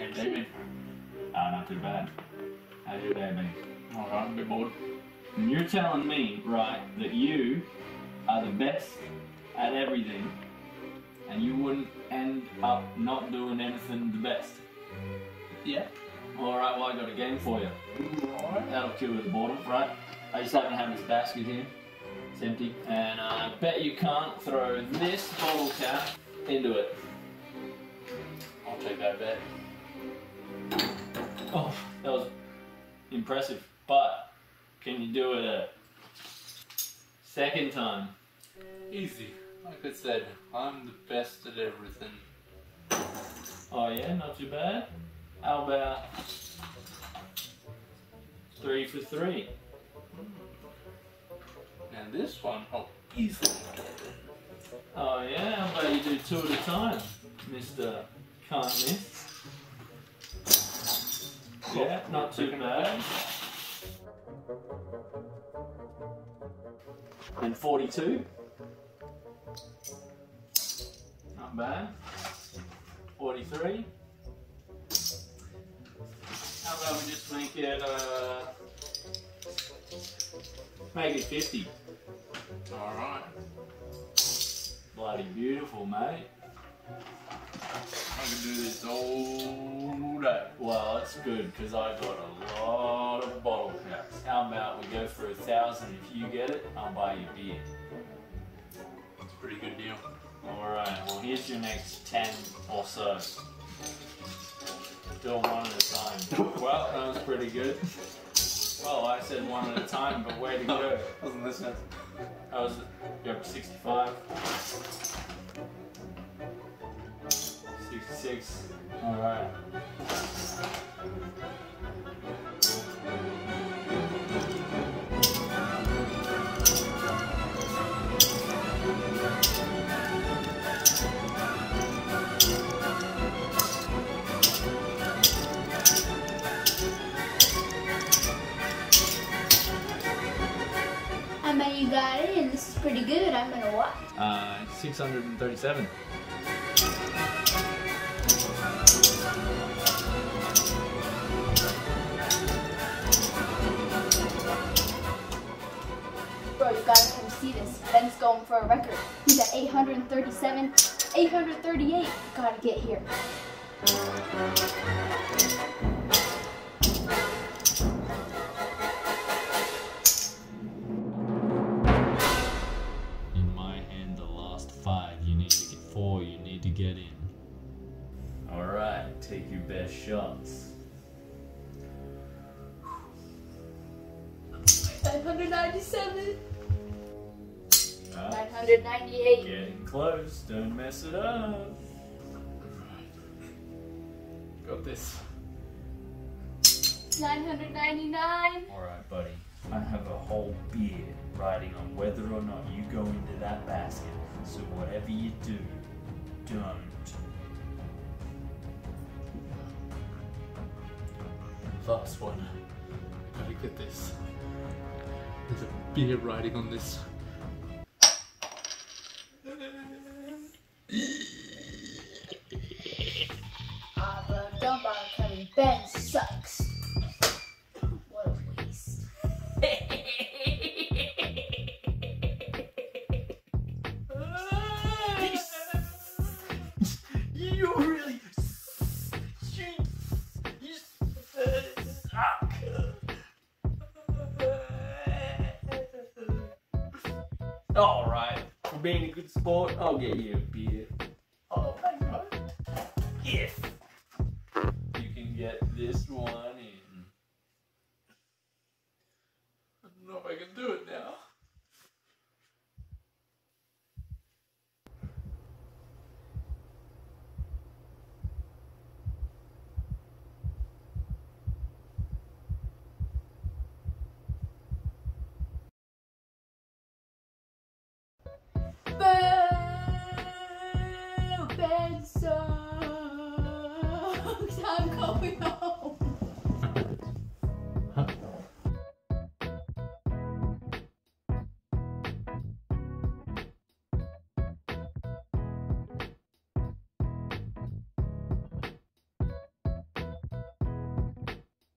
How's your day been? Ah, not too bad. How's your day been? Alright, I'm a bit bored. And you're telling me, right, that you are the best at everything, and you wouldn't end up not doing anything the best. Yeah. Alright, well, I got a game for you. Alright. That'll cure the boredom, right? I just happen to have this basket here. It's empty. And I bet you can't throw this bottle cap into it. I'll take that bet. Oh, that was impressive. But can you do it a second time? Easy. Like I said, I'm the best at everything. Oh yeah, not too bad. How about three for three? Hmm. And this one, oh, I'll easily. Oh yeah, how about you do two at a time, Mister Can't Miss? Yeah, not too bad. And 42. Not bad. 43. How about we just make it, uh, make it 50. Alright. Bloody beautiful, mate. I can do this all Right, well, that's good because I got a lot of bottle caps. How about we go for a thousand? If you get it, I'll buy you beer. That's a pretty good deal. Alright, well, here's your next ten or so. Do one at a time. well, that was pretty good. Well, I said one at a time, but way to go. Wasn't this nice? I was, you're 65. Six. All right. I bet you got it, and this is pretty good. I'm gonna watch. Uh, 637. For a record. He's at 837, 838. Gotta get here. In my hand, the last five. You need to get four. You need to get in. All right, take your best shots. 997, Ah, 998, getting close. Don't mess it up. Got this. 999. All right, buddy. I have a whole beer riding on whether or not you go into that basket. So whatever you do, don't. Last one. Gotta get this. There's a beer riding on this. All right, for being a good sport, I'll get you a beer. Oh my god! Yes. you can get this one going home.